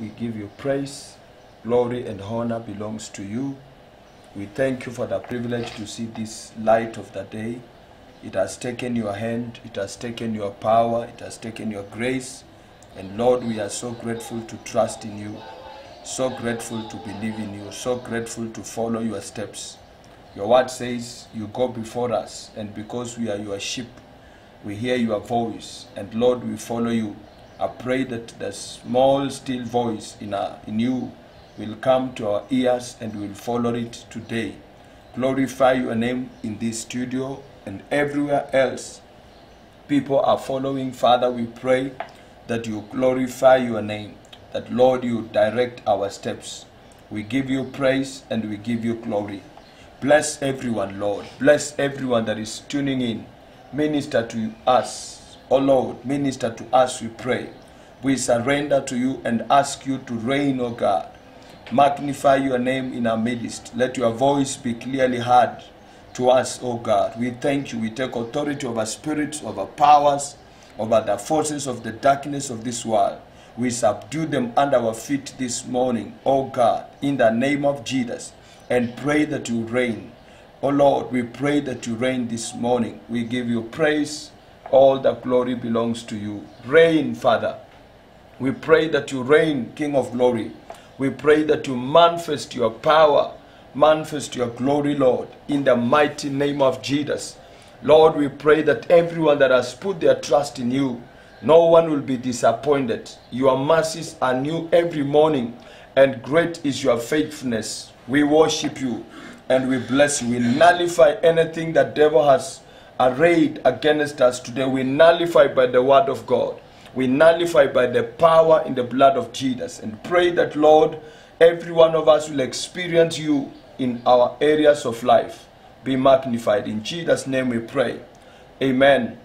we give you praise. Glory and honor belongs to you. We thank you for the privilege to see this light of the day. It has taken your hand, it has taken your power, it has taken your grace. And Lord, we are so grateful to trust in you, so grateful to believe in you, so grateful to follow your steps. Your word says you go before us, and because we are your sheep, we hear your voice, and Lord, we follow you. I pray that the small, still voice in, our, in you will come to our ears and we will follow it today. Glorify your name in this studio and everywhere else. People are following. Father, we pray that you glorify your name, that Lord, you direct our steps. We give you praise and we give you glory. Bless everyone, Lord. Bless everyone that is tuning in. Minister to us. Oh Lord, minister to us, we pray. We surrender to you and ask you to reign, O God. Magnify your name in our midst. Let your voice be clearly heard to us, O God. We thank you. We take authority over spirits, over powers, over the forces of the darkness of this world. We subdue them under our feet this morning, O God, in the name of Jesus, and pray that you reign. O Lord, we pray that you reign this morning. We give you praise. All the glory belongs to you. Reign, Father. We pray that you reign, King of glory. We pray that you manifest your power, manifest your glory, Lord, in the mighty name of Jesus. Lord, we pray that everyone that has put their trust in you, no one will be disappointed. Your mercies are new every morning, and great is your faithfulness. We worship you and we bless you. We nullify anything that devil has arrayed against us today. We nullify by the word of God. We nullify by the power in the blood of Jesus and pray that, Lord, every one of us will experience you in our areas of life. Be magnified. In Jesus' name we pray. Amen.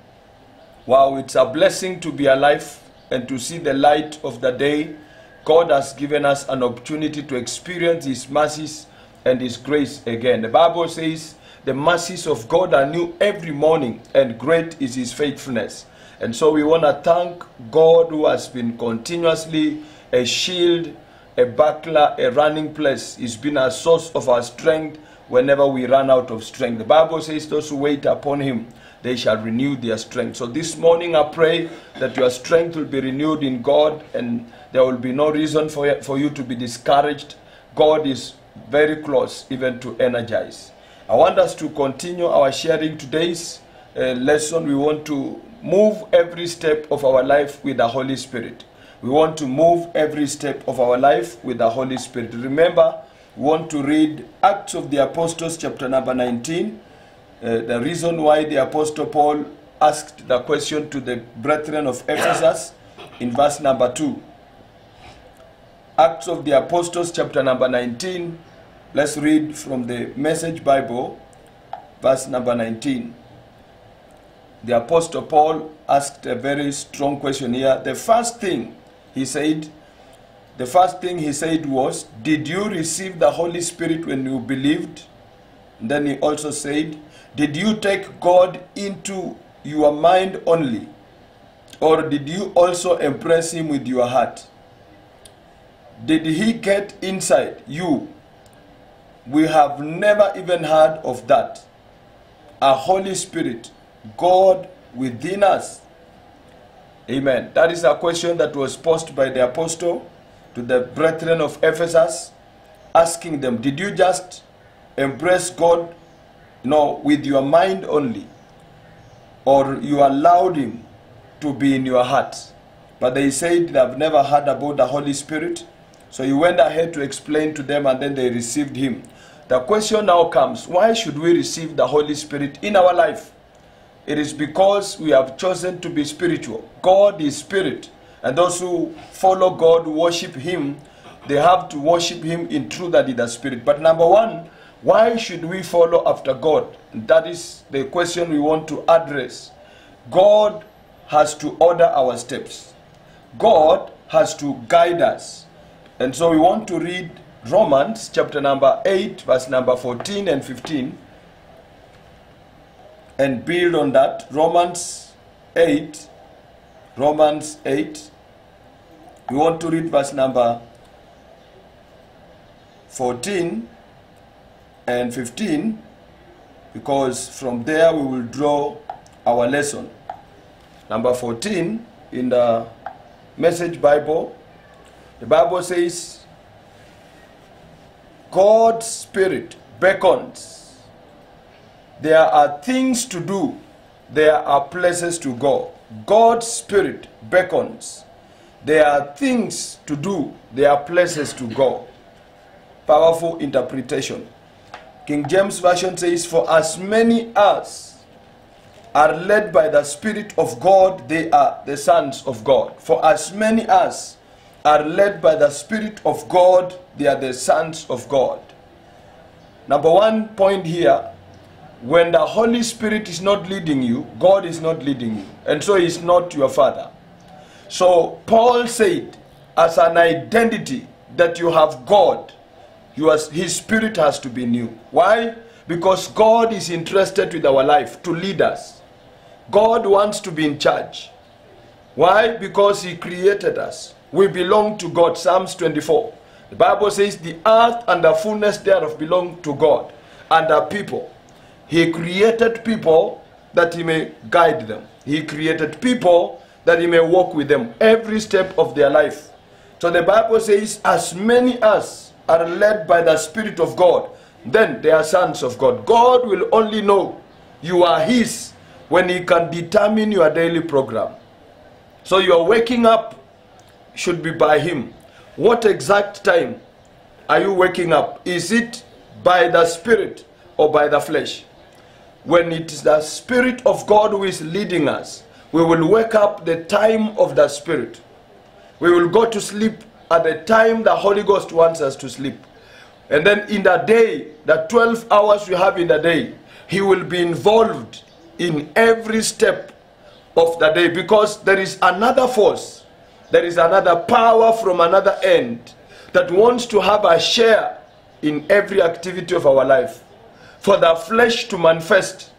Wow, it's a blessing to be alive and to see the light of the day. God has given us an opportunity to experience His mercies and His grace again. The Bible says, The mercies of God are new every morning, and great is His faithfulness. And so we want to thank God who has been continuously a shield, a buckler, a running place. He's been a source of our strength whenever we run out of strength. The Bible says, Those who wait upon Him, they shall renew their strength. So this morning I pray that your strength will be renewed in God and there will be no reason for, for you to be discouraged. God is very close even to energize. I want us to continue our sharing today's uh, lesson. We want to move every step of our life with the Holy Spirit. We want to move every step of our life with the Holy Spirit. Remember, we want to read Acts of the Apostles, chapter number 19. Uh, the reason why the Apostle Paul asked the question to the brethren of Ephesus in verse number 2. Acts of the Apostles, chapter number 19. Let's read from the Message Bible, verse number 19. The Apostle Paul asked a very strong question here. The first thing he said, the first thing he said was, Did you receive the Holy Spirit when you believed? And then he also said, Did you take God into your mind only? Or did you also impress him with your heart? Did he get inside you? We have never even heard of that. A Holy Spirit, God within us. Amen. That is a question that was posed by the apostle to the brethren of Ephesus, asking them, Did you just embrace God you no, with your mind only? Or you allowed him to be in your heart? But they said they've never heard about the Holy Spirit. So he went ahead to explain to them and then they received him. The question now comes why should we receive the Holy Spirit in our life? It is because we have chosen to be spiritual. God is spirit. And those who follow God, worship Him, they have to worship Him in truth and in the spirit. But number one, why should we follow after God? That is the question we want to address. God has to order our steps, God has to guide us. And so we want to read Romans chapter number 8, verse number 14 and 15, and build on that. Romans 8, Romans 8, We want to read verse number 14 and 15 because from there we will draw our lesson. Number 14 in the Message Bible, the Bible says, God's Spirit beckons. There are things to do, there are places to go. God's Spirit beckons. There are things to do, there are places to go. Powerful interpretation. King James Version says, For as many as are led by the Spirit of God, they are the sons of God. For as many as are led by the Spirit of God, they are the sons of God. Number one point here when the Holy Spirit is not leading you, God is not leading you, and so He is not your Father. So Paul said, as an identity that you have God, you His Spirit has to be new. Why? Because God is interested with our life to lead us. God wants to be in charge. Why? Because He created us. We belong to God. Psalms 24. The Bible says, The earth and the fullness thereof belong to God and the people. He created people that He may guide them. He created people that He may walk with them every step of their life. So the Bible says, As many as are led by the Spirit of God, then they are sons of God. God will only know you are His when He can determine your daily program. So your waking up should be by Him. What exact time are you waking up? Is it by the Spirit or by the flesh? When it is the Spirit of God who is leading us, we will wake up the time of the Spirit. We will go to sleep at the time the Holy Ghost wants us to sleep. And then in the day, the 12 hours we have in the day, He will be involved in every step of the day because there is another force, there is another power from another end that wants to have a share in every activity of our life for the flesh to manifest.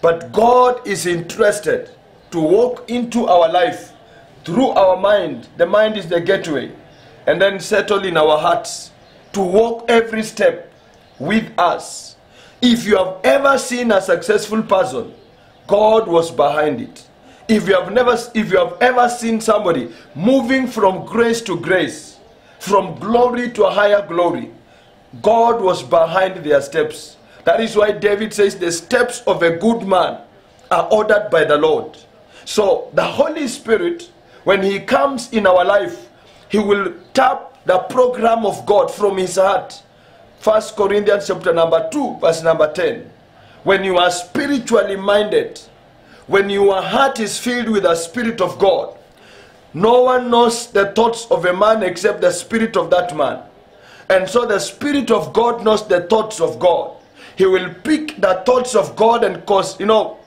But God is interested to walk into our life through our mind. The mind is the gateway. And then settle in our hearts to walk every step with us. If you have ever seen a successful person, God was behind it. If you have never if you have ever seen somebody moving from grace to grace, from glory to a higher glory, God was behind their steps. That is why David says the steps of a good man are ordered by the Lord. So the Holy Spirit, when He comes in our life, He will tap the program of God from His heart. First Corinthians chapter number 2, verse number 10. When you are spiritually minded, when your heart is filled with the Spirit of God, no one knows the thoughts of a man except the Spirit of that man. And so the Spirit of God knows the thoughts of God. He will pick the thoughts of God and cause, you know,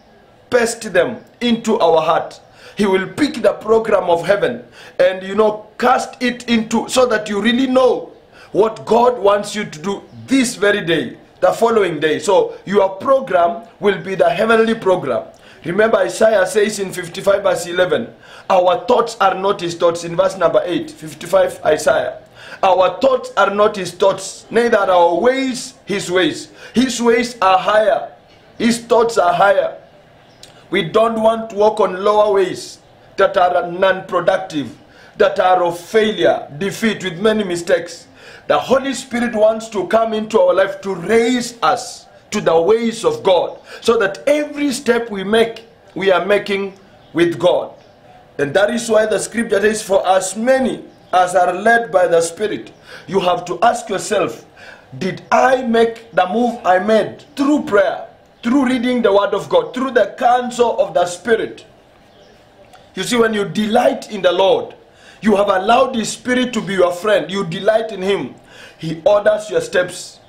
paste them into our heart. He will pick the program of heaven and, you know, cast it into so that you really know what God wants you to do this very day, the following day. So your program will be the heavenly program. Remember, Isaiah says in 55 verse 11, Our thoughts are not his thoughts. In verse number 8, 55 Isaiah. Our thoughts are not his thoughts, neither are our ways his ways. His ways are higher, his thoughts are higher. We don't want to walk on lower ways that are non productive, that are of failure, defeat, with many mistakes. The Holy Spirit wants to come into our life to raise us to the ways of God so that every step we make, we are making with God. And that is why the scripture says, For as many as are led by the Spirit, you have to ask yourself, Did I make the move I made through prayer, through reading the Word of God, through the counsel of the Spirit? You see, when you delight in the Lord, you have allowed the Spirit to be your friend. You delight in Him. He orders your steps.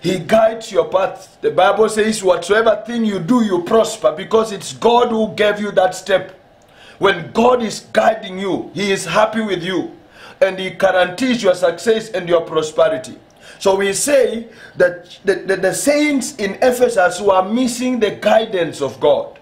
He guides your path. The Bible says, whatsoever thing you do, you prosper because it's God who gave you that step. When God is guiding you, He is happy with you and He guarantees your success and your prosperity. So we say that the, the, the saints in Ephesus were missing the guidance of God.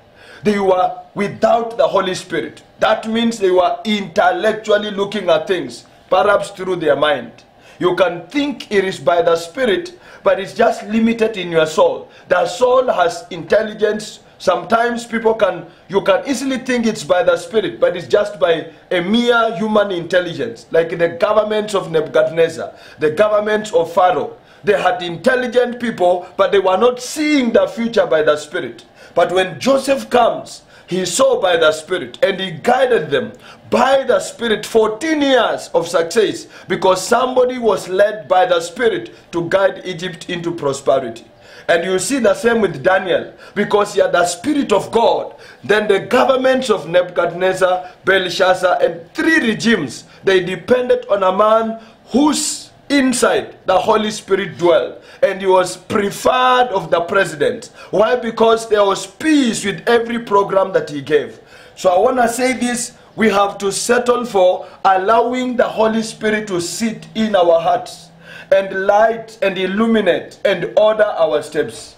they were without the Holy Spirit. That means they were intellectually looking at things, perhaps through their mind. You can think it is by the Spirit, but it's just limited in your soul. The soul has intelligence. Sometimes people can, you can easily think it's by the Spirit, but it's just by a mere human intelligence, like the governments of Nebuchadnezzar, the governments of Pharaoh. They had intelligent people, but they were not seeing the future by the Spirit. But when Joseph comes, he saw by the Spirit and he guided them by the Spirit 14 years of success because somebody was led by the Spirit to guide Egypt into prosperity. And you see the same with Daniel because he had the Spirit of God. Then the governments of Nebuchadnezzar, Belshazzar, and three regimes, they depended on a man whose inside the Holy Spirit dwelt and he was preferred of the president. Why? Because there was peace with every program that he gave. So I want to say this we have to settle for allowing the Holy Spirit to sit in our hearts and light and illuminate and order our steps.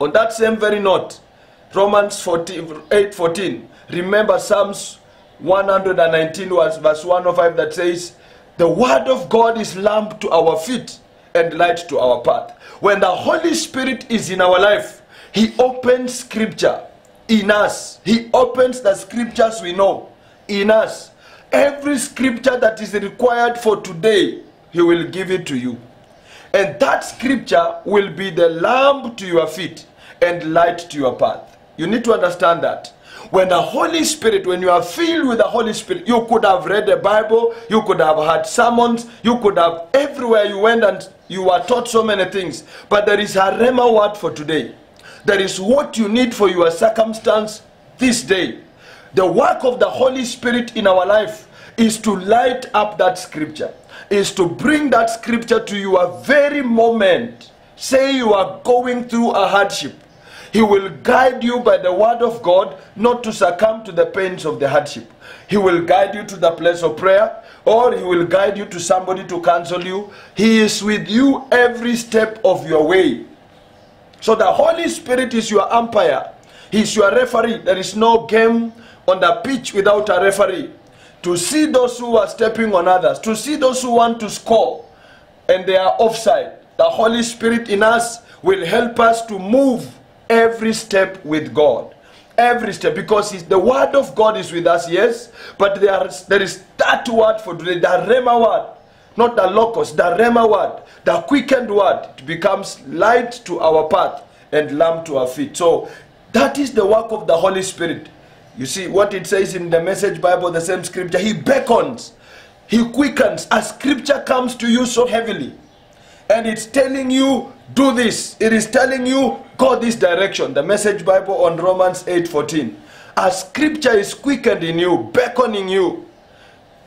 On that same very note, Romans 14, 8 14, remember Psalms 119 verse 105 that says, The word of God is lamp to our feet and light to our path. When the Holy Spirit is in our life, He opens scripture in us. He opens the scriptures we know in us. Every scripture that is required for today, He will give it to you. And that scripture will be the lamp to your feet and light to your path. You need to understand that. When the Holy Spirit, when you are filled with the Holy Spirit, you could have read the Bible, you could have had sermons, you could have everywhere you went and you were taught so many things. But there is a Rhema word for today. There is what you need for your circumstance this day. The work of the Holy Spirit in our life is to light up that scripture, is to bring that scripture to your very moment. Say you are going through a hardship. He will guide you by the word of God not to succumb to the pains of the hardship. He will guide you to the place of prayer or he will guide you to somebody to counsel you. He is with you every step of your way. So the Holy Spirit is your umpire. He's your referee. There is no game on the pitch without a referee. To see those who are stepping on others, to see those who want to score and they are offside. The Holy Spirit in us will help us to move every step with God. Every step, because the word of God is with us, yes, but there is, there is that word for today, the Rhema word, not the logos, the Rhema word, the quickened word. It becomes light to our path and lamp to our feet. So that is the work of the Holy Spirit. You see what it says in the Message Bible, the same scripture. He beckons, He quickens. A scripture comes to you so heavily, and it's telling you, do this. It is telling you, go this direction. The Message Bible on Romans 8 14. A scripture is quickened in you, beckoning you.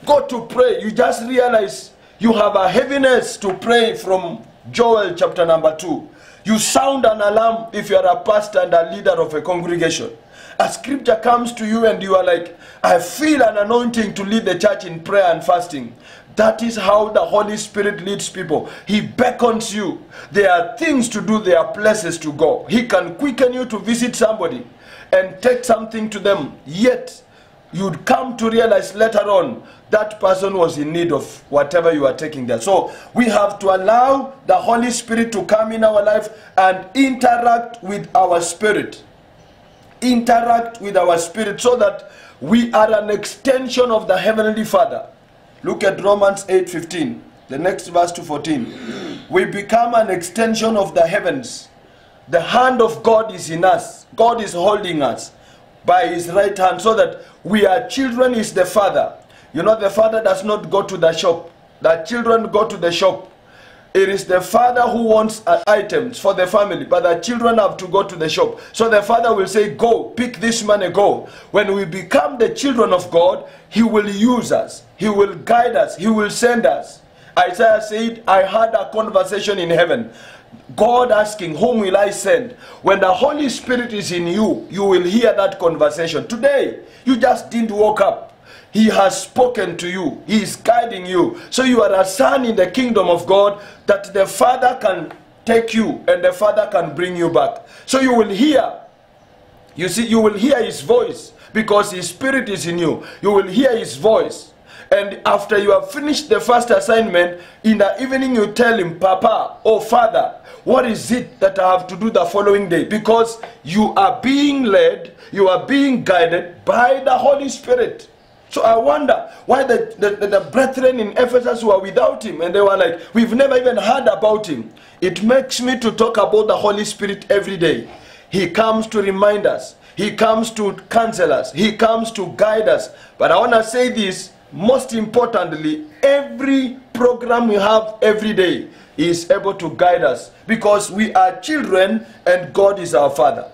Go to pray. You just realize you have a heaviness to pray from Joel chapter number 2. You sound an alarm if you are a pastor and a leader of a congregation. A scripture comes to you and you are like, I feel an anointing to lead the church in prayer and fasting. That is how the Holy Spirit leads people. He beckons you. There are things to do, there are places to go. He can quicken you to visit somebody and take something to them. Yet, you'd come to realize later on that person was in need of whatever you are taking there. So, we have to allow the Holy Spirit to come in our life and interact with our spirit. Interact with our spirit so that we are an extension of the Heavenly Father. Look at Romans 8:15. The next verse to 14. We become an extension of the heavens. The hand of God is in us. God is holding us by his right hand so that we are children is the father. You know the father does not go to the shop. The children go to the shop. It is the father who wants uh, items for the family, but the children have to go to the shop. So the father will say, Go, pick this money, go. When we become the children of God, He will use us, He will guide us, He will send us. Isaiah said, I had a conversation in heaven. God asking, Whom will I send? When the Holy Spirit is in you, you will hear that conversation. Today, you just didn't wake up. He has spoken to you. He is guiding you. So you are a son in the kingdom of God that the Father can take you and the Father can bring you back. So you will hear You see, you will hear his voice because his spirit is in you. You will hear his voice. And after you have finished the first assignment, in the evening you tell him, Papa or Father, what is it that I have to do the following day? Because you are being led, you are being guided by the Holy Spirit. So I wonder why the, the, the, brethren in Ephesus were without him and they were like, we've never even heard about him. It makes me to talk about the Holy Spirit every day. He comes to remind us. He comes to counsel us. He comes to guide us. But I want to say this most importantly, every program we have every day is able to guide us because we are children and God is our Father.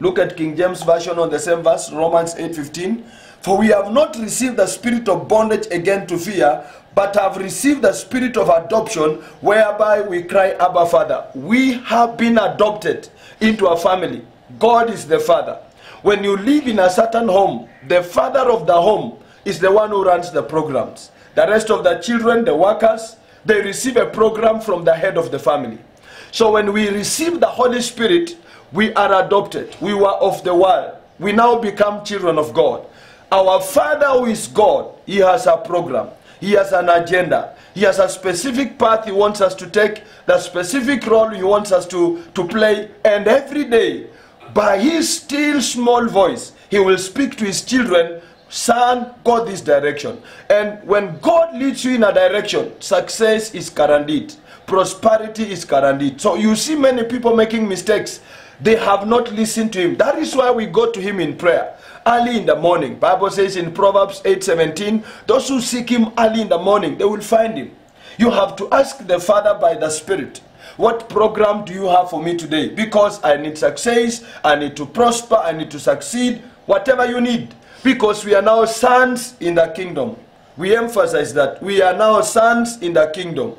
Look at King James Version on the same verse, Romans 8:15. For we have not received the spirit of bondage again to fear, but have received the spirit of adoption, whereby we cry, Abba, Father. We have been adopted into a family. God is the Father. When you live in a certain home, the father of the home is the one who runs the programs. The rest of the children, the workers, they receive a program from the head of the family. So when we receive the Holy Spirit, we are adopted. We were of the world. We now become children of God. Our Father who is God, He has a program. He has an agenda. He has a specific path He wants us to take, the specific role He wants us to, to play. And every day, by His still small voice, He will speak to His children Son, go this direction. And when God leads you in a direction, success is guaranteed. Prosperity is guaranteed. So you see many people making mistakes. They have not listened to him. That is why we go to him in prayer. Early in the morning. Bible says in Proverbs 8:17, those who seek him early in the morning, they will find him. You have to ask the Father by the Spirit. What program do you have for me today? Because I need success, I need to prosper, I need to succeed, whatever you need because we are now sons in the kingdom. We emphasize that we are now sons in the kingdom.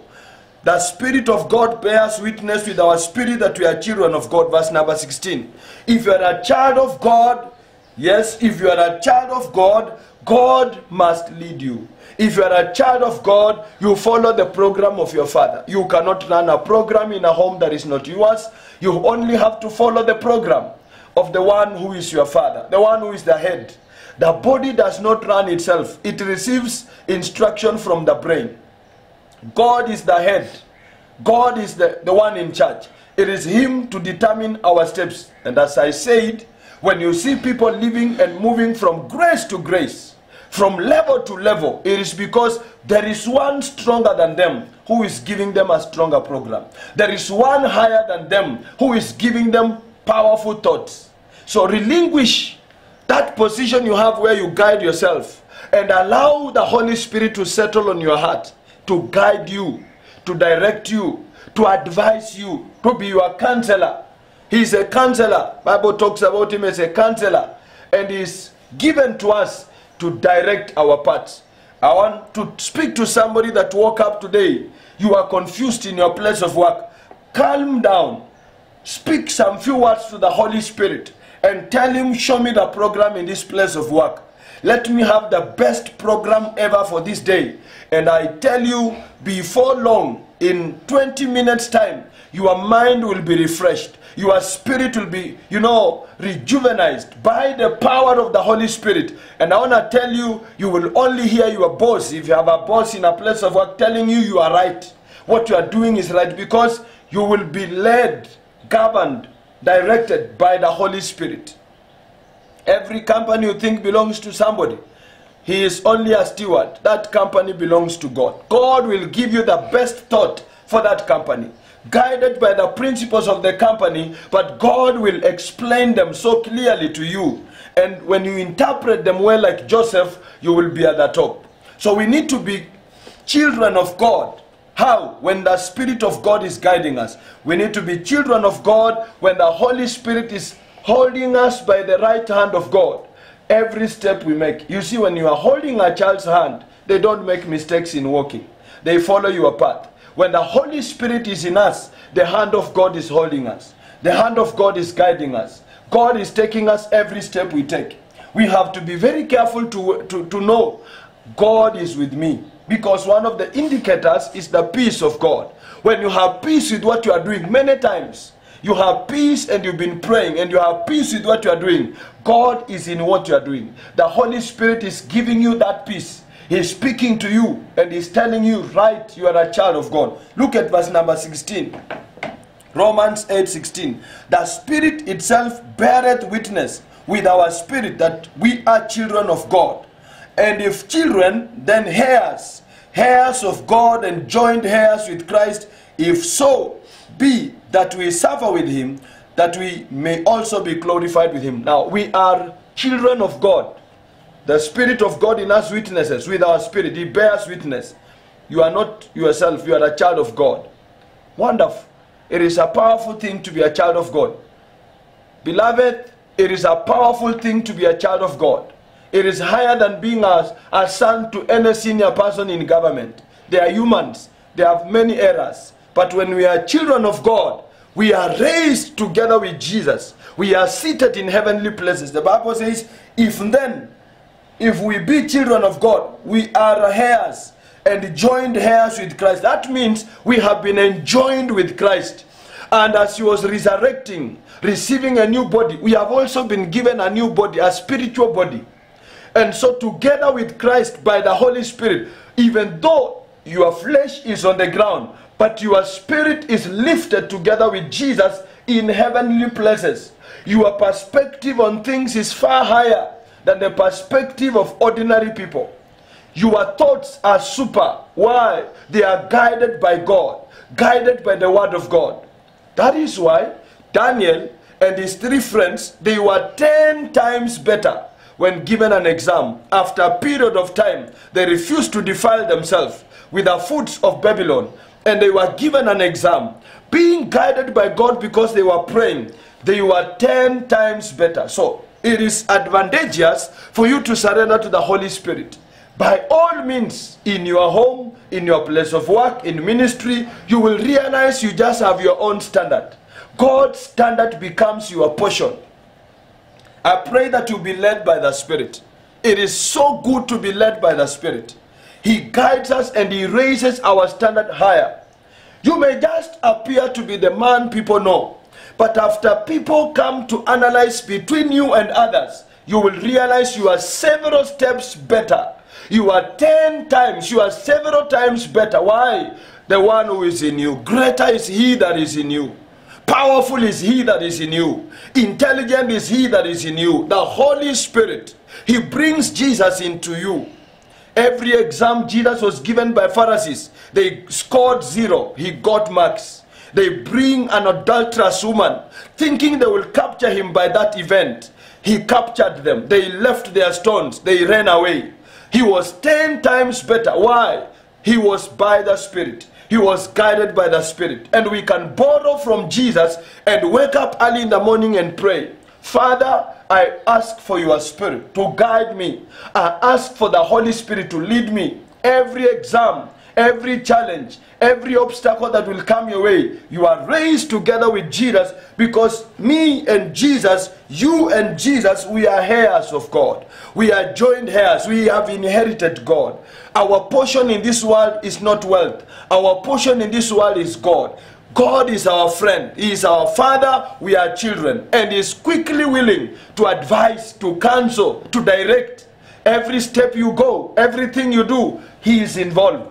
The Spirit of God bears witness with our spirit that we are children of God. Verse number 16. If you are a child of God, yes, if you are a child of God, God must lead you. If you are a child of God, you follow the program of your father. You cannot run a program in a home that is not yours. You only have to follow the program of the one who is your father, the one who is the head. The body does not run itself, it receives instruction from the brain. God is the head, God is the, the one in charge. It is Him to determine our steps. And as I said, when you see people living and moving from grace to grace, from level to level, it is because there is one stronger than them who is giving them a stronger program. There is one higher than them who is giving them powerful thoughts. So relinquish that position you have where you guide yourself and allow the Holy Spirit to settle on your heart, to guide you, to direct you, to advise you, to be your counselor. He's a counselor. Bible talks about him as a counselor and is given to us to direct our paths. I want to speak to somebody that woke up today. You are confused in your place of work. Calm down. Speak some few words to the Holy Spirit and tell him, show me the program in this place of work. Let me have the best program ever for this day. And I tell you, before long, in 20 minutes time, your mind will be refreshed. Your spirit will be, you know, rejuvenated by the power of the Holy Spirit. And I want to tell you, you will only hear your boss, if you have a boss in a place of work telling you you are right. What you are doing is right because you will be led, governed directed by the Holy Spirit. Every company you think belongs to somebody, he is only a steward. That company belongs to God. God will give you the best thought for that company, guided by the principles of the company, but God will explain them so clearly to you. And when you interpret them well, like Joseph, you will be at the top. So we need to be children of God how? When the Spirit of God is guiding us. We need to be children of God when the Holy Spirit is holding us by the right hand of God. Every step we make. You see, when you are holding a child's hand, they don't make mistakes in walking, they follow your path. When the Holy Spirit is in us, the hand of God is holding us, the hand of God is guiding us. God is taking us every step we take. We have to be very careful to, to, to know God is with me. Because one of the indicators is the peace of God. When you have peace with what you are doing, many times you have peace and you've been praying and you have peace with what you are doing, God is in what you are doing. The Holy Spirit is giving you that peace. He's speaking to you and he's telling you, right, you are a child of God. Look at verse number 16. Romans 8 16. The Spirit itself beareth witness with our spirit that we are children of God. And if children, then heirs, heirs of God and joint heirs with Christ, if so be that we suffer with him, that we may also be glorified with him. Now, we are children of God. The Spirit of God in us witnesses with our spirit. He bears witness. You are not yourself, you are a child of God. Wonderful. It is a powerful thing to be a child of God. Beloved, it is a powerful thing to be a child of God. It is higher than being a, a son to any senior person in government. They are humans, they have many errors. But when we are children of God, we are raised together with Jesus. We are seated in heavenly places. The Bible says, if then, if we be children of God, we are heirs and joined heirs with Christ. That means we have been enjoined with Christ. And as he was resurrecting, receiving a new body, we have also been given a new body, a spiritual body. And so, together with Christ by the Holy Spirit, even though your flesh is on the ground, but your spirit is lifted together with Jesus in heavenly places. Your perspective on things is far higher than the perspective of ordinary people. Your thoughts are super. Why? They are guided by God, guided by the Word of God. That is why Daniel and his three friends, they were 10 times better when given an exam. After a period of time, they refused to defile themselves with the foods of Babylon and they were given an exam. Being guided by God because they were praying, they were 10 times better. So it is advantageous for you to surrender to the Holy Spirit. By all means, in your home, in your place of work, in ministry, you will realize you just have your own standard. God's standard becomes your portion. I pray that you be led by the Spirit. It is so good to be led by the Spirit. He guides us and He raises our standard higher. You may just appear to be the man people know, but after people come to analyze between you and others, you will realize you are several steps better. You are 10 times, you are several times better. Why? The one who is in you. Greater is He that is in you. Powerful is He that is in you. Intelligent is He that is in you. The Holy Spirit. He brings Jesus into you. Every exam Jesus was given by Pharisees, they scored zero. He got marks. They bring an adulterous woman, thinking they will capture him by that event. He captured them. They left their stones. They ran away. He was 10 times better. Why? He was by the Spirit. He was guided by the Spirit. And we can borrow from Jesus and wake up early in the morning and pray. Father, I ask for your spirit to guide me. I ask for the Holy Spirit to lead me. Every exam, every challenge, every obstacle that will come your way, you are raised together with Jesus because me and Jesus, you and Jesus, we are heirs of God. We are joined heirs. We have inherited God. Our portion in this world is not wealth. Our portion in this world is God. God is our friend. He is our father. We are children. And is quickly willing to advise, to counsel, to direct. Every step you go, everything you do, He is involved.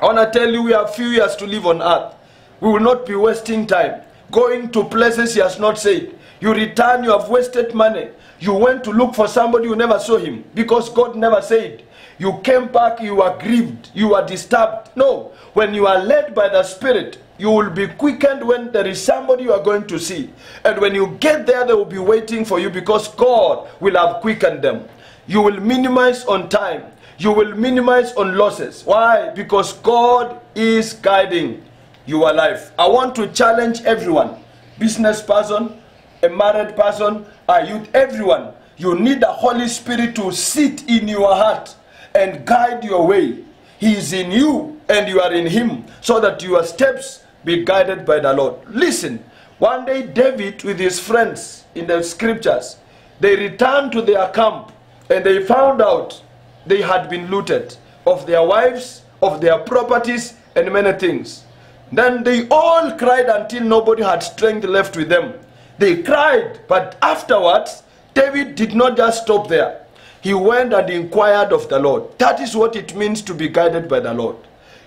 I want to tell you, we have few years to live on earth. We will not be wasting time. Going to places He has not said. You return, you have wasted money. You went to look for somebody, you never saw him because God never said. You came back, you are grieved, you are disturbed. No, when you are led by the Spirit, you will be quickened when there is somebody you are going to see. And when you get there, they will be waiting for you because God will have quickened them. You will minimize on time. You will minimize on losses. Why? Because God is guiding your life. I want to challenge everyone business person, a married person, a youth, everyone. You need the Holy Spirit to sit in your heart and guide your way. He is in you and you are in Him so that your steps be guided by the Lord. Listen, one day David with his friends in the scriptures, they returned to their camp and they found out they had been looted of their wives, of their properties, and many things. Then they all cried until nobody had strength left with them. They cried, but afterwards, David did not just stop there. He went and inquired of the Lord. That is what it means to be guided by the Lord.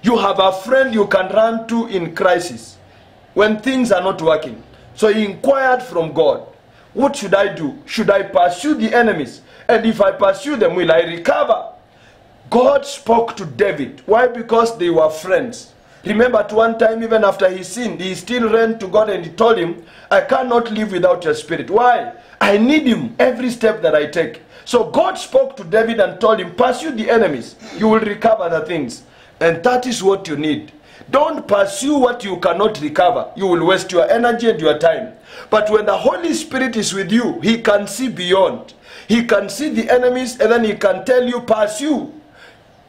You have a friend you can run to in crisis when things are not working. So he inquired from God, What should I do? Should I pursue the enemies? And if I pursue them, will I recover? God spoke to David. Why? Because they were friends. Remember, at one time, even after he sinned, he still ran to God and he told him, I cannot live without your spirit. Why? I need him every step that I take. So God spoke to David and told him, Pursue the enemies, you will recover the things. And that is what you need. Don't pursue what you cannot recover. You will waste your energy and your time. But when the Holy Spirit is with you, He can see beyond. He can see the enemies and then He can tell you, Pursue.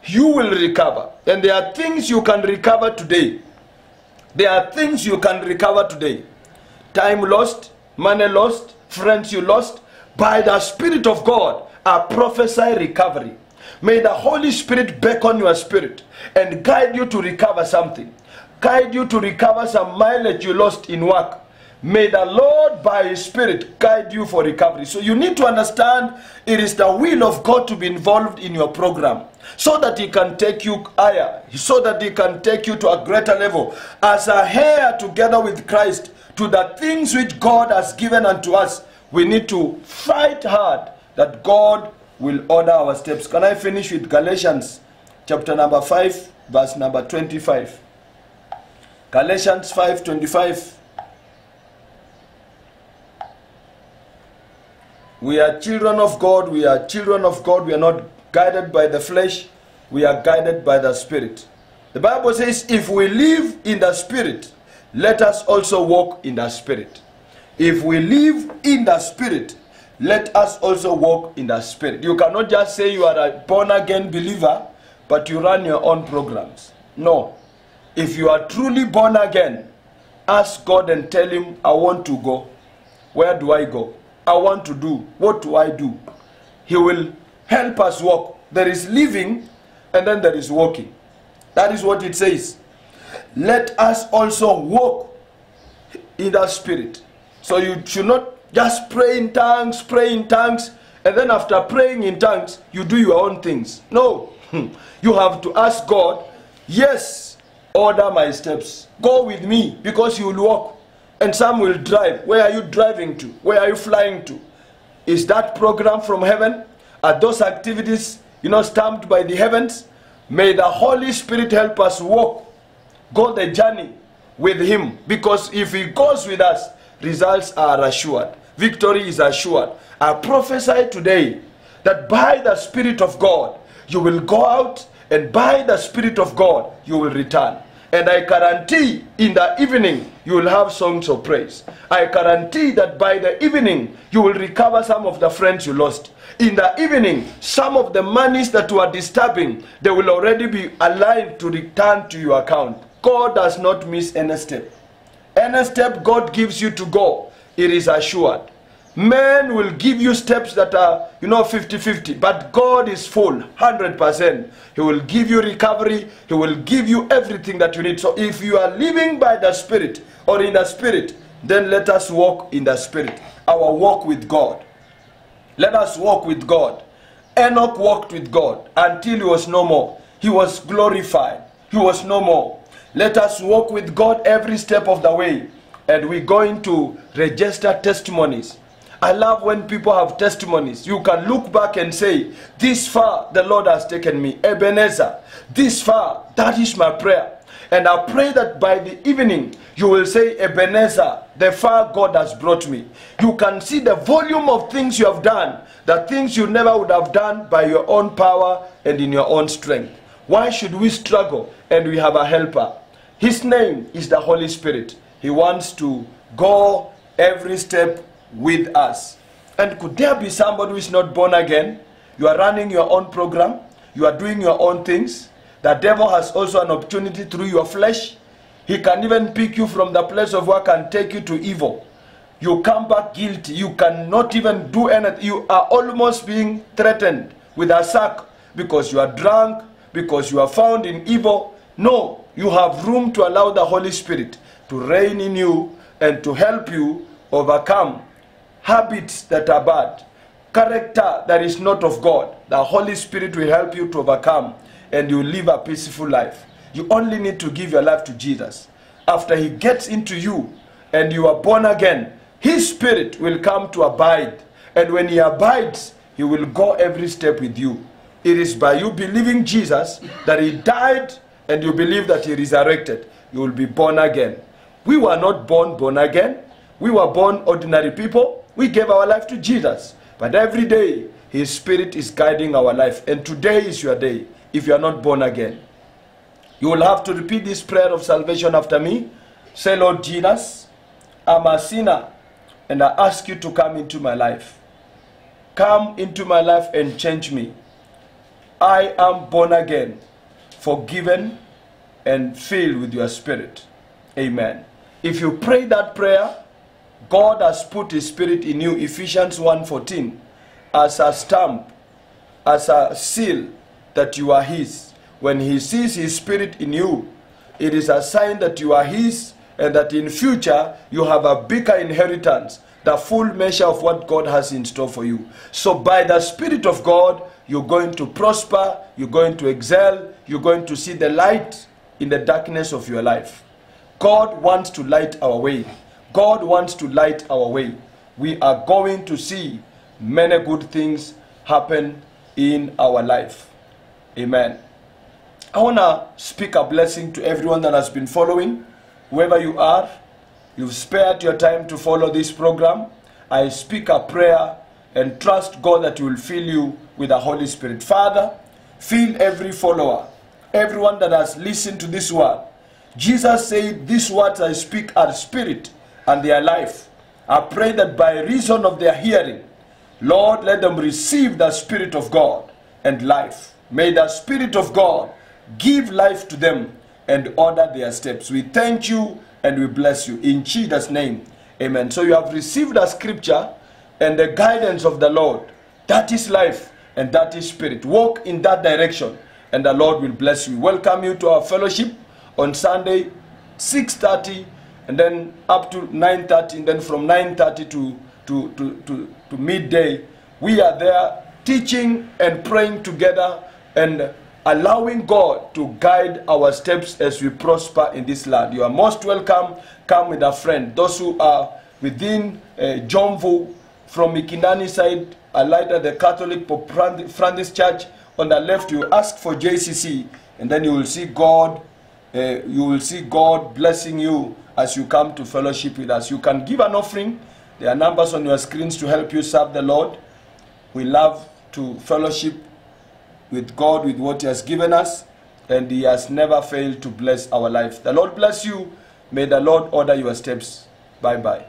You will recover. And there are things you can recover today. There are things you can recover today. Time lost, money lost, friends you lost. By the Spirit of God, I prophesy recovery. May the Holy Spirit beckon your spirit and guide you to recover something. Guide you to recover some mileage you lost in work. May the Lord, by His Spirit, guide you for recovery. So you need to understand it is the will of God to be involved in your program so that He can take you higher, so that He can take you to a greater level as a heir together with Christ to the things which God has given unto us. We need to fight hard that God will order our steps. Can I finish with Galatians chapter number 5, verse number 25? Galatians 5 25. We are children of God. We are children of God. We are not guided by the flesh. We are guided by the Spirit. The Bible says, if we live in the Spirit, let us also walk in the Spirit. If we live in the Spirit, let us also walk in the Spirit. You cannot just say you are a born again believer, but you run your own programs. No. If you are truly born again, ask God and tell Him, I want to go. Where do I go? I want to do. What do I do? He will help us walk. There is living and then there is walking. That is what it says. Let us also walk in the Spirit. So you should not just pray in tongues, pray in tongues, and then after praying in tongues, you do your own things. No. Hmm. You have to ask God, yes, order my steps. Go with me because you will walk. And some will drive. Where are you driving to? Where are you flying to? Is that program from heaven? Are those activities, you know, stamped by the heavens? May the Holy Spirit help us walk, go the journey with Him. Because if He goes with us, results are assured. Victory is assured. I prophesy today that by the Spirit of God, you will go out and by the Spirit of God, you will return. And I guarantee in the evening, you will have songs of praise. I guarantee that by the evening, you will recover some of the friends you lost. In the evening, some of the monies that you are disturbing, they will already be aligned to return to your account. God does not miss any step. Any step God gives you to go, it is assured. Men will give you steps that are, you know, 50 50, but God is full, 100%. He will give you recovery, He will give you everything that you need. So if you are living by the Spirit or in the Spirit, then let us walk in the Spirit. Our walk with God. Let us walk with God. Enoch walked with God until he was no more. He was glorified. He was no more. Let us walk with God every step of the way. And we're going to register testimonies. I love when people have testimonies. You can look back and say, This far the Lord has taken me. Ebenezer, this far, that is my prayer. And I pray that by the evening you will say, Ebenezer, the far God has brought me. You can see the volume of things you have done, the things you never would have done by your own power and in your own strength. Why should we struggle and we have a helper? His name is the Holy Spirit. He wants to go every step with us. And could there be somebody who is not born again? You are running your own program, you are doing your own things. The devil has also an opportunity through your flesh. He can even pick you from the place of work and take you to evil. You come back guilty. You cannot even do anything. You are almost being threatened with a sack because you are drunk, because you are found in evil. No, you have room to allow the Holy Spirit to reign in you and to help you overcome habits that are bad, character that is not of God. The Holy Spirit will help you to overcome and you live a peaceful life. You only need to give your life to Jesus. After He gets into you and you are born again, His Spirit will come to abide. And when He abides, He will go every step with you. It is by you believing Jesus that He died and you believe that He resurrected. You will be born again. We were not born born again. We were born ordinary people. We gave our life to Jesus. But every day, His Spirit is guiding our life. And today is your day if you are not born again. You will have to repeat this prayer of salvation after me. Say, Lord Jesus, I'm a sinner and I ask you to come into my life. Come into my life and change me. I am born again, forgiven, and filled with your spirit. Amen. If you pray that prayer, God has put his spirit in you, Ephesians 1.14, as a stamp, as a seal that you are his. When he sees his spirit in you, it is a sign that you are his and that in future you have a bigger inheritance, the full measure of what God has in store for you. So by the spirit of God, you're going to prosper, you're going to excel, you're going to see the light in the darkness of your life. God wants to light our way. God wants to light our way. We are going to see many good things happen in our life. Amen. I want to speak a blessing to everyone that has been following. Whoever you are, you've spared your time to follow this program. I speak a prayer and trust God that He will fill you with the Holy Spirit. Father, fill every follower, everyone that has listened to this word. Jesus said, These words I speak are spirit and they are life. I pray that by reason of their hearing, Lord, let them receive the Spirit of God and life. May the Spirit of God give life to them and order their steps. We thank you and we bless you. In Jesus' name, amen. So you have received a scripture and the guidance of the Lord. That is life and that is spirit. Walk in that direction and the Lord will bless you. Welcome you to our fellowship on Sunday, 6.30 and then up to 9.30 and then from 9.30 to, to, to, to, to midday. We are there teaching and praying together and allowing God to guide our steps as we prosper in this land. You are most welcome. Come with a friend. Those who are within uh, Jomvu, from Mikindani side, alight at the Catholic Pope Francis Church. On the left, you ask for JCC, and then you will see God. Uh, you will see God blessing you as you come to fellowship with us. You can give an offering. There are numbers on your screens to help you serve the Lord. We love to fellowship with God with what He has given us, and He has never failed to bless our life. The Lord bless you. May the Lord order your steps. Bye bye.